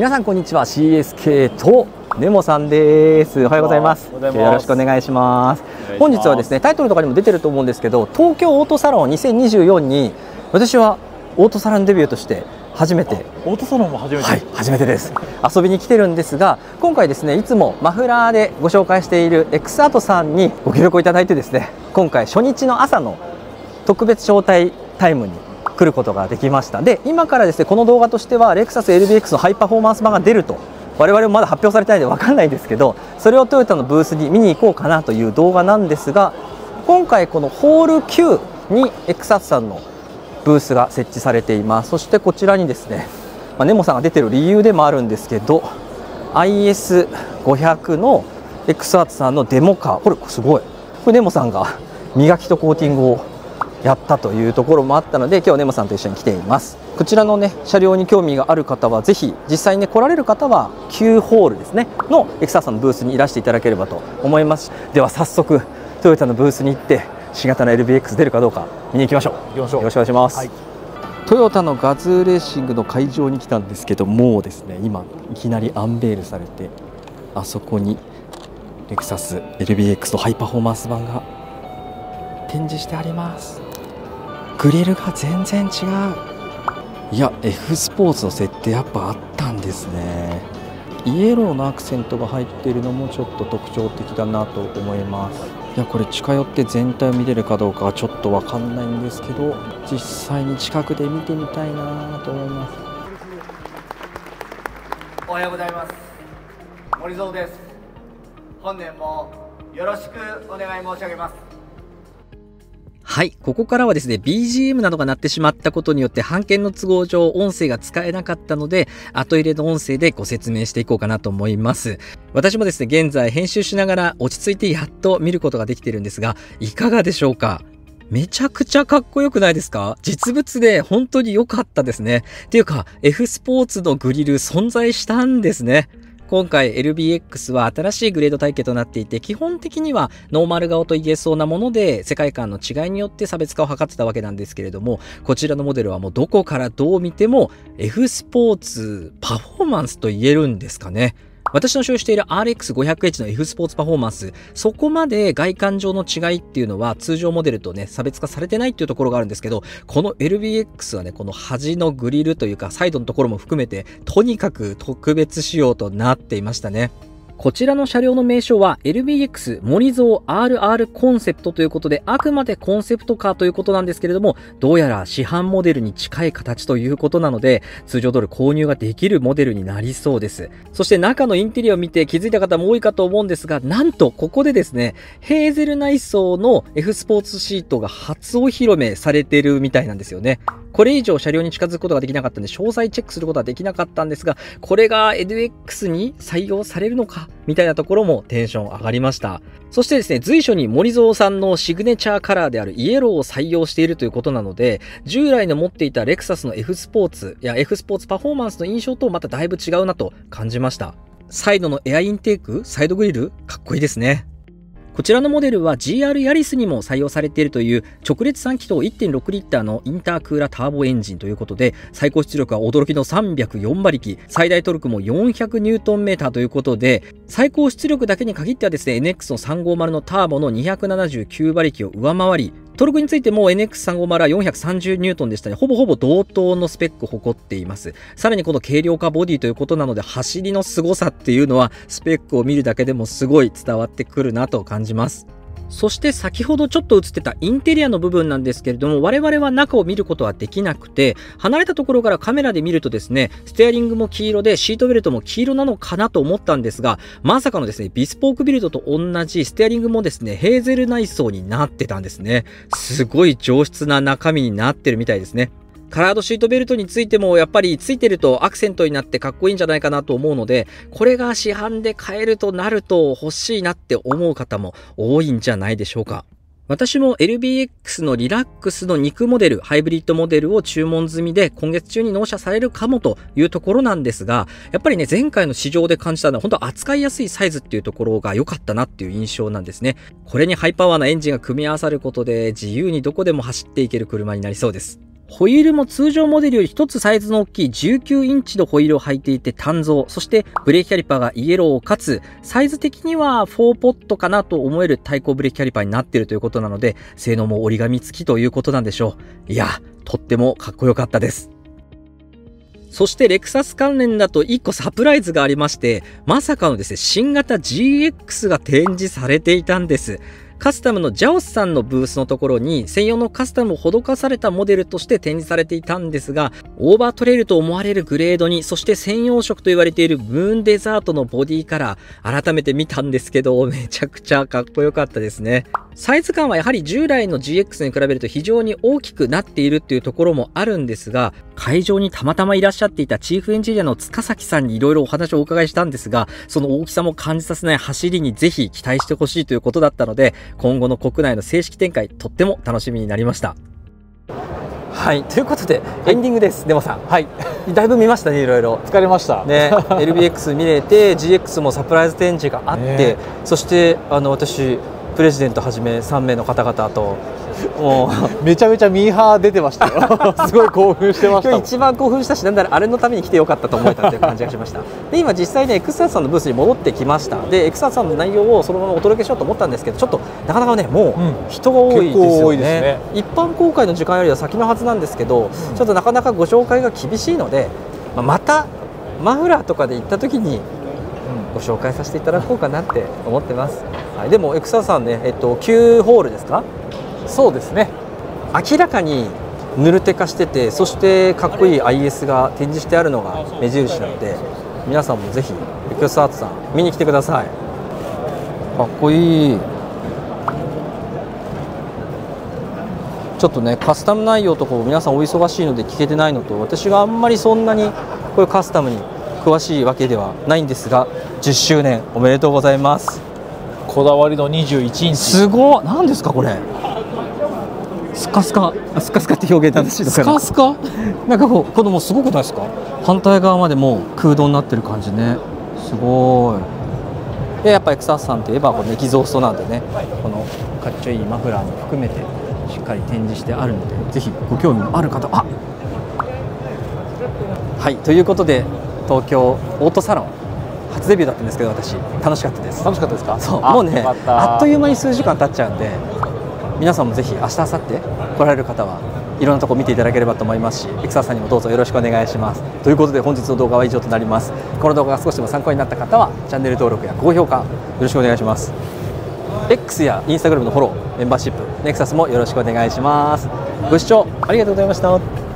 皆さんこんにちは。CSK とネモさんです。おはようございます。よろしくお願いします。本日はですねタイトルとかにも出てると思うんですけど東京オートサロン2024に私はオートサロンデビューとして初めて。オートサロンも初めて、はい、初めてです。遊びに来てるんですが今回ですねいつもマフラーでご紹介している EXART さんにご協力いただいてですね今回初日の朝の特別招待タイムに来ることができました。で今からですねこの動画としてはレクサス LBX のハイパフォーマンス版が出ると我々もまだ発表されてないので分かんないんですけどそれをトヨタのブースに見に行こうかなという動画なんですが今回このホール Q にエクサスさんのブースが設置されています。そしてこちらにですね、まあ、ネモさんが出てる理由でもあるんですけど IS500 のエクサーツさんのデモカー。これすごい。これネモさんが磨きとコーティングをやったというところもあったので今日ネモさんと一緒に来ています。こちらのね車両に興味がある方はぜひ実際にね来られる方は Q ホールですねのエクサーさんのブースにいらしていただければと思います。では早速トヨタのブースに行って新型の LBX 出るかどうか見に行きましょう。よろしくお願いします、はい、トヨタのガズレーシングの会場に来たんですけどもうですね今いきなりアンベールされてあそこにレクサス LBX のハイパフォーマンス版が展示してあります。グリルが全然違う。いや F スポーツの設定やっぱあったんですね。イエローのアクセントが入っているのもちょっと特徴的だなと思います。いやこれ近寄って全体を見れるかどうかはちょっと分かんないんですけど実際に近くで見てみたいなと思います。おはようございます。森蔵です。本年もよろしくお願い申し上げますはい。ここからはですね、BGM などが鳴ってしまったことによって版権の都合上音声が使えなかったので、後入れの音声でご説明していこうかなと思います。私もですね、現在編集しながら落ち着いてやっと見ることができてるんですが、いかがでしょうか？めちゃくちゃかっこよくないですか？実物で本当に良かったですね。っていうか、F スポーツのグリル存在したんですね。今回 LBX は新しいグレード体系となっていて、基本的にはノーマル顔と言えそうなもので、世界観の違いによって差別化を図ってたわけなんですけれども、こちらのモデルはもうどこからどう見ても F スポーツパフォーマンスと言えるんですかね。私の所有している RX500H の F スポーツパフォーマンス、そこまで外観上の違いっていうのは通常モデルとね、差別化されてないっていうところがあるんですけど、この LBX はね、この端のグリルというか、サイドのところも含めて、とにかく特別仕様となっていましたね。こちらの車両の名称は LBX 森蔵 RR コンセプトということで、あくまでコンセプトカーということなんですけれども、どうやら市販モデルに近い形ということなので、通常通り購入ができるモデルになりそうです。そして中のインテリアを見て気づいた方も多いかと思うんですが、なんとここでですね、ヘーゼル内装の F スポーツシートが初お披露目されてるみたいなんですよね。これ以上車両に近づくことができなかったんで、詳細チェックすることはできなかったんですが、これが NX に採用されるのかみたいなところもテンション上がりました。そしてですね、随所に森蔵さんのシグネチャーカラーであるイエローを採用しているということなので、従来の持っていたレクサスの F スポーツや F スポーツパフォーマンスの印象とまただいぶ違うなと感じました。サイドのエアインテーク、サイドグリル、かっこいいですね。こちらのモデルは GR ヤリスにも採用されているという直列3気筒1.6リッターのインタークーラターボエンジンということで最高出力は驚きの304馬力最大トルクも400ニュートンメーターということで最高出力だけに限ってはですね NX の350のターボの279馬力を上回りトルクについても NX350 は430ニュートンでしたね。ほぼほぼ同等のスペックを誇っています。さらにこの軽量化ボディということなので、走りの凄さっていうのは、スペックを見るだけでもすごい伝わってくるなと感じます。そして先ほどちょっと映ってたインテリアの部分なんですけれども、我々は中を見ることはできなくて、離れたところからカメラで見るとですね、ステアリングも黄色でシートベルトも黄色なのかなと思ったんですが、まさかのですね、ビスポークビルドと同じステアリングもですね、ヘーゼル内装になってたんですね。すごい上質な中身になってるみたいですね。カラードシートベルトについてもやっぱりついてるとアクセントになってかっこいいんじゃないかなと思うので、これが市販で買えるとなると欲しいなって思う方も多いんじゃないでしょうか。私も LBX のリラックスの肉モデル、ハイブリッドモデルを注文済みで今月中に納車されるかもというところなんですが、やっぱりね、前回の市場で感じたのは本当扱いやすいサイズっていうところが良かったなっていう印象なんですね。これにハイパワーなエンジンが組み合わさることで自由にどこでも走っていける車になりそうです。ホイールも通常モデルより1つサイズの大きい19インチのホイールを履いていて単造、そしてブレーキキャリパーがイエローかつ、サイズ的には4ポットかなと思える対向ブレーキキャリパーになっているということなので、性能も折り紙付きということなんでしょう。いや、とってもかっこよかったです。そしてレクサス関連だと1個サプライズがありまして、まさかのですね、新型 GX が展示されていたんです。カスタムのジャオスさんのブースのところに専用のカスタムを施されたモデルとして展示されていたんですが、オーバートレイルと思われるグレードに、そして専用色と言われているムーンデザートのボディカラー、改めて見たんですけど、めちゃくちゃかっこよかったですね。サイズ感はやはり従来の GX に比べると非常に大きくなっているっていうところもあるんですが、会場にたまたまいらっしゃっていたチーフエンジニアの塚崎さんにいろいろお話をお伺いしたんですが、その大きさも感じさせない走りにぜひ期待してほしいということだったので、今後の国内の正式展開、とっても楽しみになりました。はい、ということで、エンディングです、デモさん。はい、だいぶ見ましたね、いろいろ。疲れました。ね、LBX 見れて、GX もサプライズ展示があって、ね、そしてあの私プレジデントはじめ3名の方々ともう めちゃめちゃミーハー出てましたよ。すごい興奮してました今日一番興奮したしなんだろあれのために来てよかったと思えたという感じがしました。で今実際ねエクスターさんのブースに戻ってきました。でエクスターさんの内容をそのままお届けしようと思ったんですけどちょっとなかなかねもう人が多いですよね。うんね、一般公開の時間よりは先のはずなんですけど、うん、ちょっとなかなかご紹介が厳しいので、まあ、またマフラーとかで行った時にご紹介させていただこうかなって思ってます、はい、でもエクサさんね、えっと、9ホールですか？そうですね。明らかにぬるテ化しててそしてかっこいい IS が展示してあるのが目印なので皆さんもぜひエクサートさん見に来てください。かっこいい。ちょっとねカスタム内容とか皆さんお忙しいので聞けてないのと私があんまりそんなにこういうカスタムに詳しいわけではないんですが10周年おめでとうございますこだわりの21インチすごい。何ですかこれ。スカスカ。スカスカって表現正しいのかな。スカスカ？なんかこう。このもすごくないですか？反対側までも空洞になってる感じね。すごい。でやっぱエクサスさんといえばこのエキゾーストなんでね。このかっちょいいマフラーも含めてしっかり展示してあるのでぜひご興味のある方。あはいということで東京オートサロン初デビューだったんですけど私。楽しかったです。楽しかったですか？そう。もうねあっという間に数時間経っちゃうんで皆さんもぜひ明日明後日来られる方はいろんなとこ見ていただければと思いますしエクサさんにもどうぞよろしくお願いします。ということで本日の動画は以上となります。この動画が少しでも参考になった方はチャンネル登録や高評価よろしくお願いします。X や Instagram のフォローメンバーシップネクサスもよろしくお願いします。ご視聴ありがとうございました